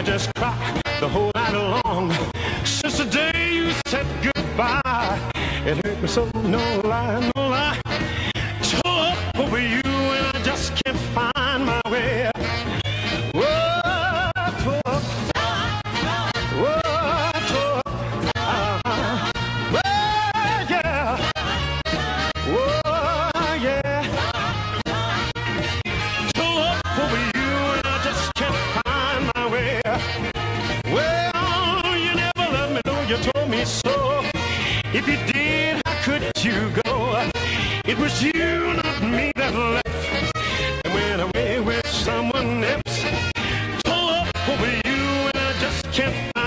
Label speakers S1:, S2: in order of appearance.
S1: I just cried the whole night long. Since the day you said goodbye, it hurt me so, no lie. so. If you did, how could you go? It was you, not me, that left and went away with someone else. So up over you, and I just can't.